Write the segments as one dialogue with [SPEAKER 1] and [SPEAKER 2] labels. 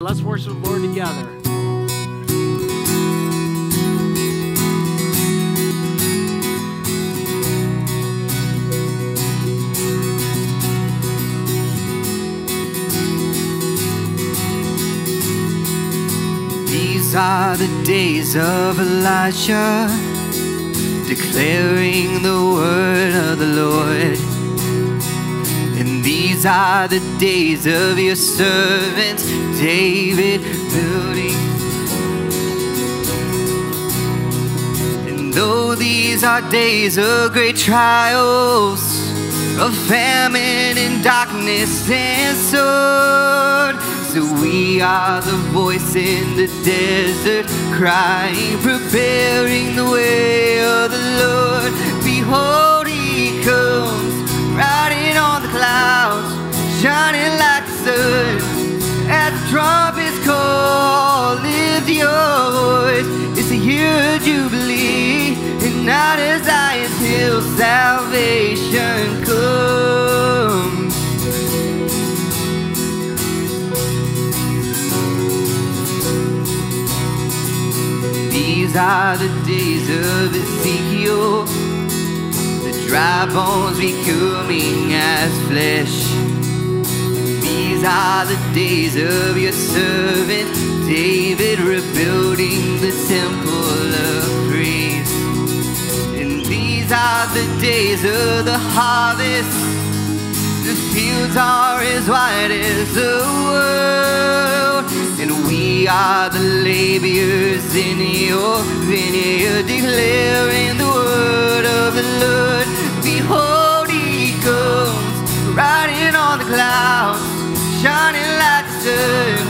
[SPEAKER 1] Let's worship the Lord together.
[SPEAKER 2] These are the days of Elijah, declaring the word of the Lord. These are the days of your servant David building. And though these are days of great trials, of famine and darkness and sword, so we are the voice in the desert, crying, preparing the way of the Lord. Behold, He comes, shining like the sun. At the trumpet's call, lift your voice. It's a year of jubilee, and out of Zion's salvation comes. These are the days of Ezekiel, the dry bones becoming as flesh. These are the days of your servant David rebuilding the temple of praise. And these are the days of the harvest. The fields are as white as the world. And we are the laborers in your vineyard, shining the sun.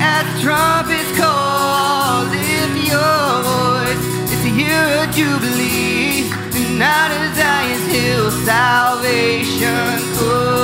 [SPEAKER 2] As trumpets call, lift your voice. It's a year of jubilee, and out of Zion's hill, salvation comes.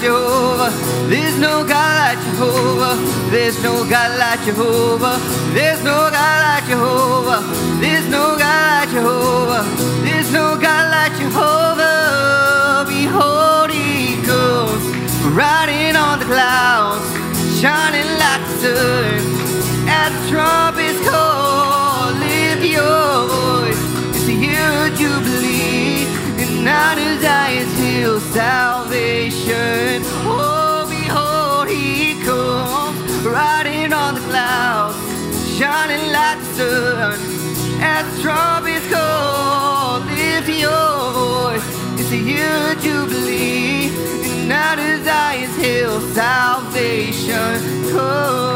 [SPEAKER 2] Jehovah. There's no God like Jehovah. There's no God like Jehovah. There's no God like Jehovah. There's no God like Jehovah. There's no God like Jehovah. Behold, He comes riding on the clouds, shining like the sun. As the trumpets Hill, salvation. Oh, behold, He comes riding on the clouds, shining like the sun. As the trumpets call, lift your voice. It's a year of jubilee, and of Zion's hill, salvation comes.